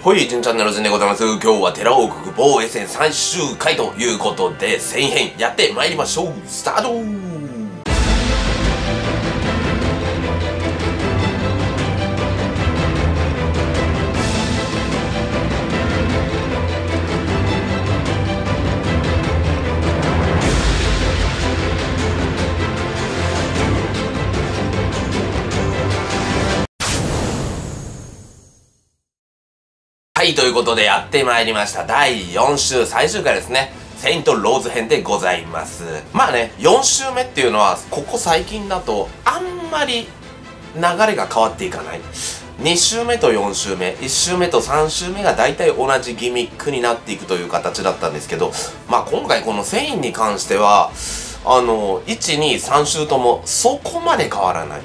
ほい、じゅんチャンネルズでございます。今日は寺王国防衛戦最終回ということで、1000編やってまいりましょう。スタートということでやってまいりました。第4週最終回ですね。セイントローズ編でございます。まあね、4週目っていうのは、ここ最近だと、あんまり流れが変わっていかない。2週目と4週目、1週目と3週目が大体同じギミックになっていくという形だったんですけど、まあ今回このセインに関しては、あの、1、2、3週ともそこまで変わらない。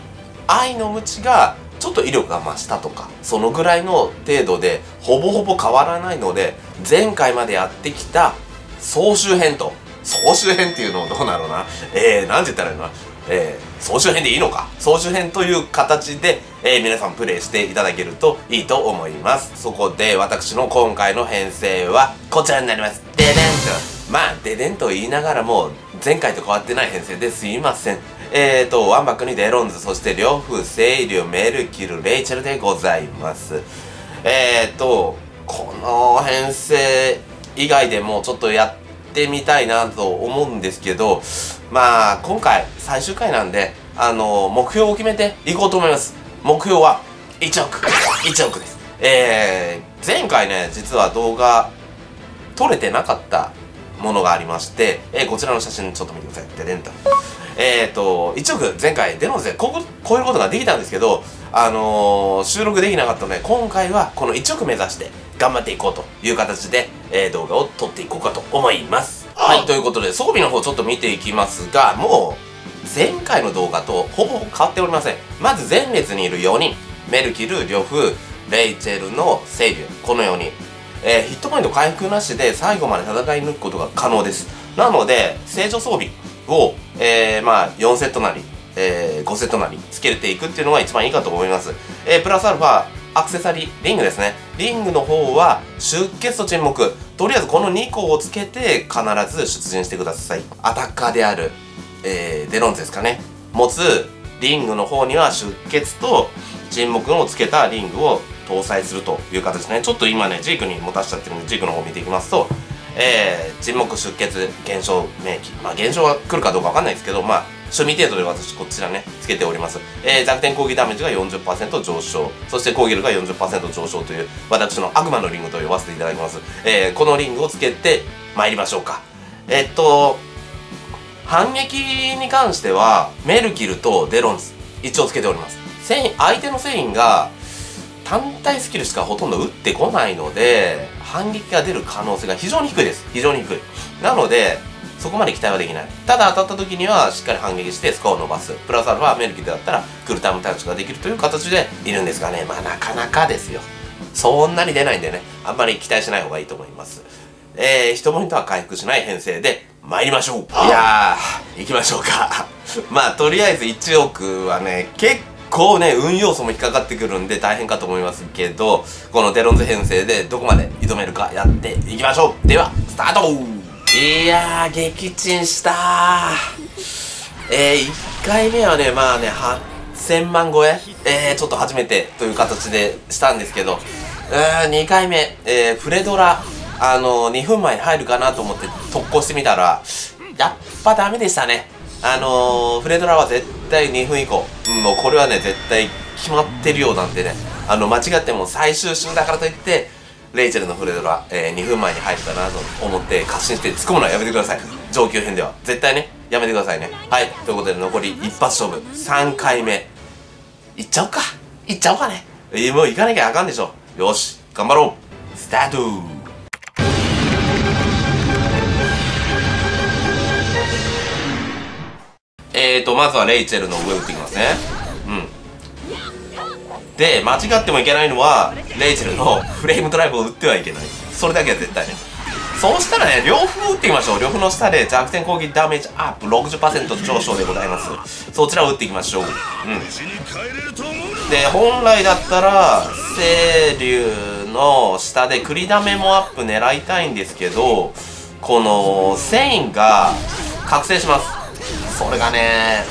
愛の無知がちょっと威力が増したとかそのぐらいの程度でほぼほぼ変わらないので前回までやってきた総集編と総集編っていうのをどうなのな。えー、なんて言ったらいいのな。えー、総集編でいいのか。総集編という形で、えー、皆さんプレイしていただけるといいと思います。そこで私の今回の編成はこちらになります。デデンと。まあデデンと言いながらも前回と変わってない編成ですいません。えーと、ワンバックにデロンズ、そして両夫、セイリュ、メルキル、レイチェルでございます。えーと、この編成以外でもちょっとやってみたいなと思うんですけど、まあ、今回最終回なんで、あの、目標を決めていこうと思います。目標は1億。1億です。えー、前回ね、実は動画撮れてなかったものがありまして、えー、こちらの写真ちょっと見てください。ででんと。えっ、ー、と、1億前回デノンでこう超えることができたんですけど、あのー、収録できなかったので、今回はこの1億目指して頑張っていこうという形で、えー、動画を撮っていこうかと思います。はい、ということで装備の方ちょっと見ていきますが、もう前回の動画とほぼ変わっておりません。まず前列にいる4人、メルキル、呂布、レイチェルのセイビュこの4人。えー、ヒットポイント回復なしで最後まで戦い抜くことが可能です。なので、正常装備を、えー、まあ、4セットなり、えー、5セットなり、つけていくっていうのが一番いいかと思います。えー、プラスアルファ、アクセサリー、リングですね。リングの方は、出血と沈黙。とりあえずこの2個をつけて、必ず出陣してください。アタッカーである、えー、デロンズですかね。持つ、リングの方には出血と沈黙をつけたリングを搭載するという形ですね。ちょっと今ね、ジークに持たしちゃってるんで、ジークの方を見ていきますと、えー、沈黙出血減少免疫まあ減少が来るかどうかわかんないですけどまあ趣味程度で私こちらねつけております、えー、弱点攻撃ダメージが40%上昇。そして攻撃力が40%上昇という私の悪魔のリングと呼ばせていただきます、えー、このリングをつけて参りましょうか。えー、っと反撃に関してはメルキルとデロンズ一応つけております。相手の繊維が単体スキルしかほとんど打ってこないので反撃が出る可能性が非常に低いです。非常に低い。なのでそこまで期待はできない。ただ当たった時にはしっかり反撃してスコアを伸ばす。プラスアルファメルキでだったらクルタイムタッチができるという形でいるんですがね。まあなかなかですよ。そんなに出ないんでね。あんまり期待しない方がいいと思います。えー、1ポイントは回復しない編成で参りましょう。いやー行きましょうか。まあとりあえず1億はね結構ね運要素も引っかかってくるんで大変かと思いますけどこのデロンズ編成でどこまで挑めるかやっていきましょう。ではスタート!いやー撃沈したえー、1回目はねまあね8000万超え？えー、ちょっと初めてという形でしたんですけど。うん2回目、えー、フレドラあのー、2分前に入るかなと思って特攻してみたらやっぱダメでしたね。あのー、フレドラは絶対2分以降、うん、もうこれはね、絶対決まってるようなんでね、あの、間違っても最終週だからといって、レイチェルのフレドラ、えー、2分前に入るかなと思って過信して突っ込むのはやめてください。上級編では。絶対ね、やめてくださいね。はい。ということで残り一発勝負、3回目。いっちゃおうか。いっちゃおうかね。えー、もう行かなきゃあかんでしょ。よし、頑張ろう。スタートえーと、まずはレイチェルの上打っていきますね。うん。で、間違ってもいけないのは、レイチェルのフレームドライブを打ってはいけない。それだけは絶対ね。そうしたらね、両方打っていきましょう。両方の下で弱点攻撃ダメージアップ60%上昇でございます。そちらを打っていきましょう。うん。で、本来だったら、清流の下で栗ダメもアップ狙いたいんですけどこの繊維が覚醒しますそれがね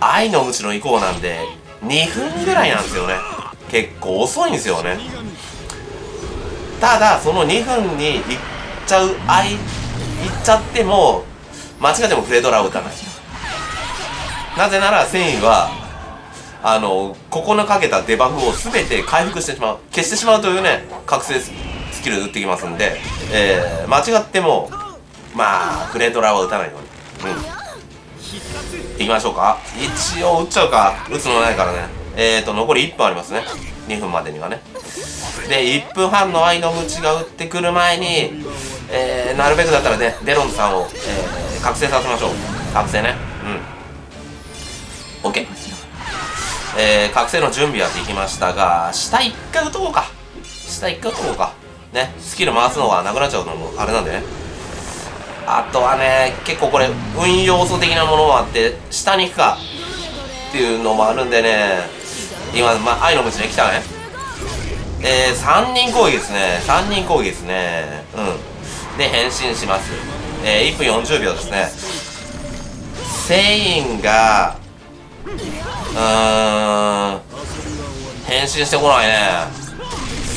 愛の鞭の移行なんで2分ぐらいなんですよね。結構遅いんですよね。ただその2分にいっちゃう愛いっちゃっても間違ってもフレドラを打たな。いなぜなら繊維はあのここのかけたデバフを全て回復してしまう消してしまうというね覚醒スキルで打ってきますんで、えー、間違ってもまあフレドラは打たないように。うんいきましょうか。一応打っちゃうか。打つのないからね。えーと残り1分ありますね。2分までにはね。で1分半の愛の鞭が打ってくる前に、えー、なるべくだったらねデロンズさんを、えー、覚醒させましょう。覚醒ね。うん。OK えー、覚醒の準備はできましたが下1回打とうか。下1回打とうか。ね。スキル回すのがなくなっちゃうのもあれなんでね。あとはね結構これ運要素的なものもあって下に行くかっていうのもあるんでね今、まあ、愛の鞭ね来たね。えー、3人攻撃ですね。3人攻撃ですね。うん。で変身します。えー、1分40秒ですね。セインがうーん変身してこないね。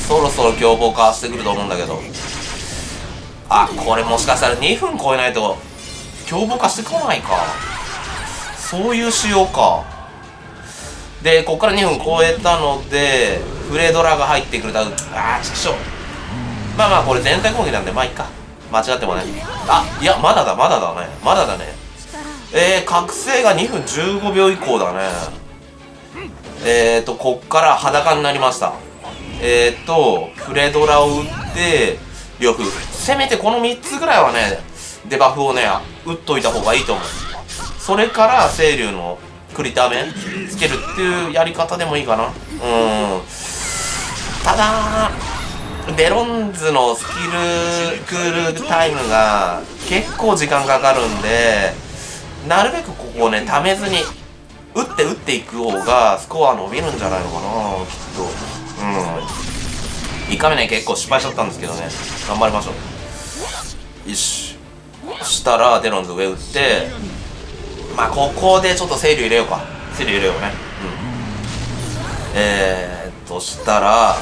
そろそろ凶暴化してくると思うんだけど。あこれもしかしたら2分超えないと凶暴化してこないか。そういう仕様か。でここから2分超えたのでフレドラが入ってくるとああちくしょ。うまあまあこれ全体攻撃なんでまあいっか。間違ってもね。あいやまだだまだだね。まだだね。えー、覚醒が2分15秒以降だね。えーとこっから裸になりました。えーとフレドラを打ってよく。せめてこの3つぐらいはねデバフをね打っといた方がいいと思う。それから清流のクリタメンつけるっていうやり方でもいいかな。うん。ただベロンズのスキルクールタイムが結構時間かかるんでなるべくここをねためずに打って打っていく方がスコア伸びるんじゃないのかなきっと。うん。1回目ね結構失敗しちゃったんですけどね。頑張りましょう。よし。したらデロンズ上打ってまあここでちょっと整理入れようか。整理入れようね。うん。えー、としたら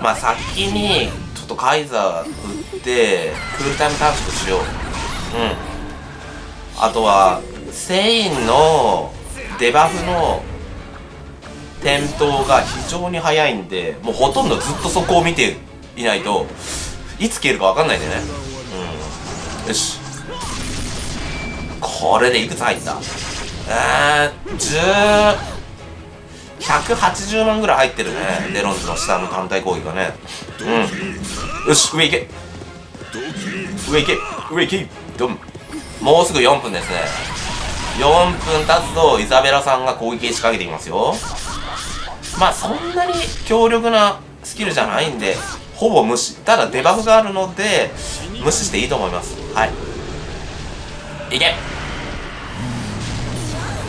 まあ先にちょっとカイザー打ってクールタイム短縮しよう。うん。あとはセインのデバフの点灯が非常に早いんでもうほとんどずっとそこを見ていないといつ消えるか分かんないんでね。うん。よし。これでいくつ入った？えー、10 180万ぐらい入ってるね。デロンズの下の単体攻撃がね。うん。よし上行け。上行け。上行け。ドン。もうすぐ4分ですね。4分経つとイザベラさんが攻撃仕掛けていきますよ。まあそんなに強力なスキルじゃないんでほぼ無視。ただデバフがあるので無視していいと思います。はい。いけ。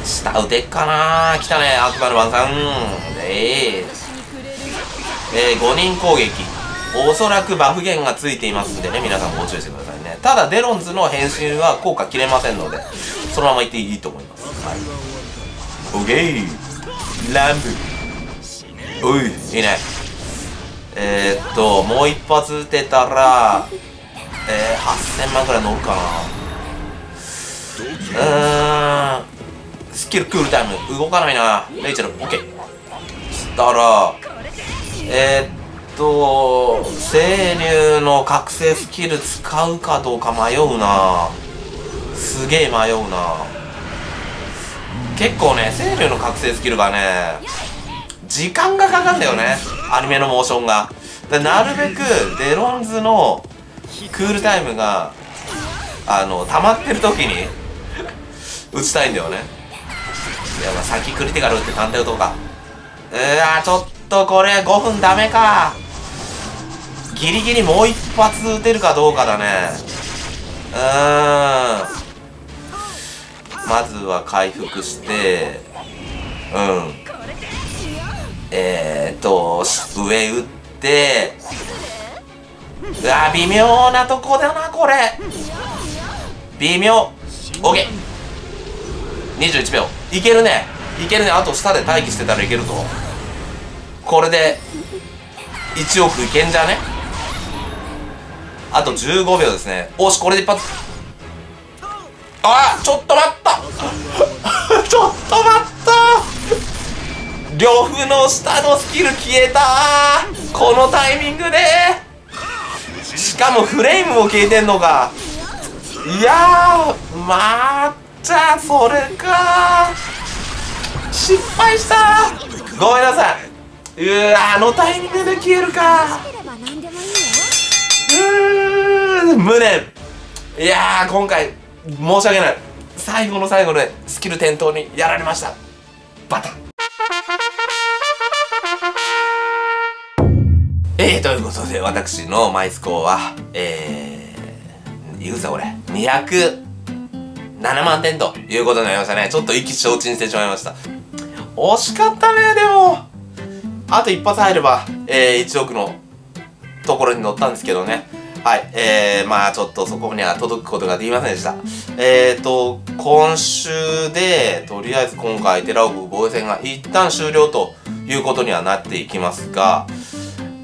下打てっかな。来たね悪魔のワンさん。えー、えー、5人攻撃。おそらくバフ弦がついていますんでね皆さんご注意してくださいね。ただデロンズの変身は効果切れませんのでそのままいっていいと思います。はい。オッケーランブ。おい。いいね。えー、っともう一発撃てたらえー、8000万ぐらい乗るかな。うーん。スキルクールタイム。動かないな。レイチェル OK したらえー、っと清流の覚醒スキル使うかどうか迷うな。すげえ迷うな。結構ね清流の覚醒スキルがね時間がかかるんだよね。アニメのモーションが。でなるべくデロンズのクールタイムがあの溜まってる時に打ちたいんだよね。いやまあ先クリティカルって探偵打とうか。うわちょっとこれ5分ダメか。ギリギリもう一発撃てるかどうかだね。うーん。まずは回復してうん。えー、っと上打ってうわ微妙なとこだなこれ。微妙。OK21 秒。いけるね。いけるね。あと下で待機してたらいけるぞこれで1億いけんじゃね？あと15秒ですね。おしこれで一発。あちょっと待った。ちょっと待った。呂布の下のスキル消えた。このタイミングで。しかもフレームも消えてんのかいやーまじゃあそれか。失敗した。ごめんなさい。うわあのタイミングで消えるか。うーん無念。いやー今回申し訳ない。最後の最後でスキル点灯にやられました。バタン。えー、ということで私のマイスコアはえー、いくつだこれ207万点ということになりましたね。ちょっと意気消沈してしまいました。惜しかったねでも。あと一発入れば、えー、1億のところに乗ったんですけどね。はい、えー、まあちょっとそこには届くことができませんでした。えーと、今週で、とりあえず今回、寺尾防衛戦が一旦終了ということにはなっていきますが、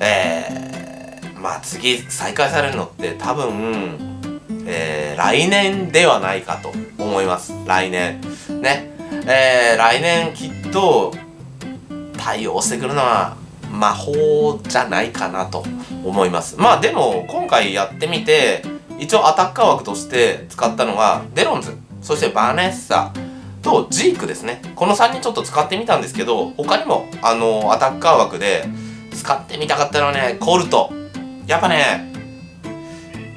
えー、まあ次再開されるのって多分、えー、来年ではないかと思います。来年。ね。えー、来年きっと対応してくるのは魔法じゃないかなと思いますまあでも今回やってみて一応アタッカー枠として使ったのがデロンズそしてバネッサとジークですねこの3人ちょっと使ってみたんですけど他にもあのアタッカー枠で使ってみたかったのはねコルト。やっぱね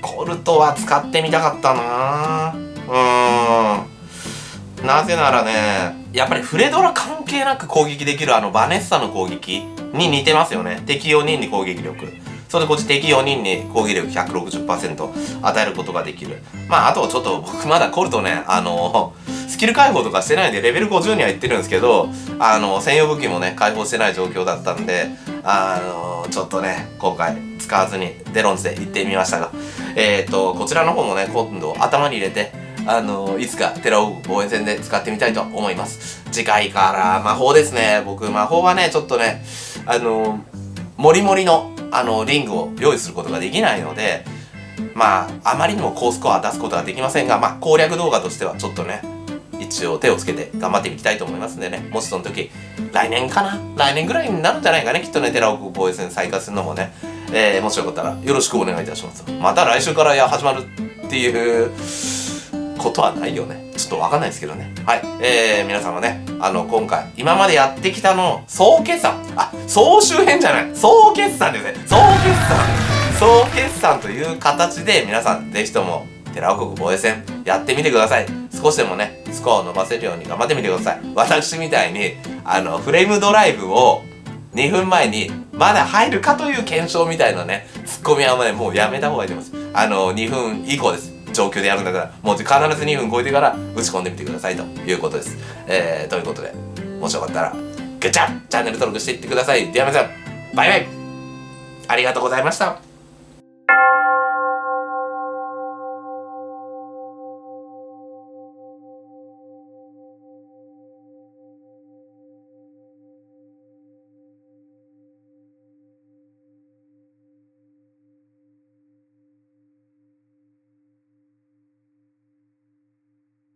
コルトは使ってみたかったな。うーん。なぜならねやっぱりフレドラ関係なく攻撃できるあのバネッサの攻撃に似てますよね。敵4人に攻撃力。それでこっち敵4人に攻撃力160%与えることができる。まああとちょっと僕まだコルトねあのスキル解放とかしてないんでレベル50には行ってるんですけどあの専用武器もね解放してない状況だったんであのちょっとね今回使わずにデロンズで行ってみましたがえっ、ー、とこちらの方もね今度頭に入れてあのいつか寺尾防衛戦で使ってみたいと思います。次回から魔法ですね。僕魔法はねちょっとねあのもりもりのあのリングを用意することができないのでまああまりにも高スコア出すことはできませんがまあ攻略動画としてはちょっとね一応手をつけて頑張っていきたいと思いますんでねもしその時来年かな？来年ぐらいになるんじゃないかね？きっとね寺尾防衛戦再開するのもねえー、もしよかったらよろしくお願いいたしますまた来週からや始まるっていうことはないよね。ちょっとわかんないですけどね。はい。えー、皆様ね、あの、今回、今までやってきたの、総決算。あ、総集編じゃない。総決算ですね。総決算。総決算という形で、皆さん、ぜひとも、寺尾国防衛戦、やってみてください。少しでもね、スコアを伸ばせるように頑張ってみてください。私みたいに、あの、フレームドライブを、2分前にまだ入るかという検証みたいなね、ツッコミはね、もうやめた方がいいと思います。あの、2分以降です。状況でやるんだからもう必ず2分超えてから打ち込んでみてくださいということです。えー、ということでもしよかったらグッチャチャンネル登録していってください。では皆さんバイバイありがとうございました。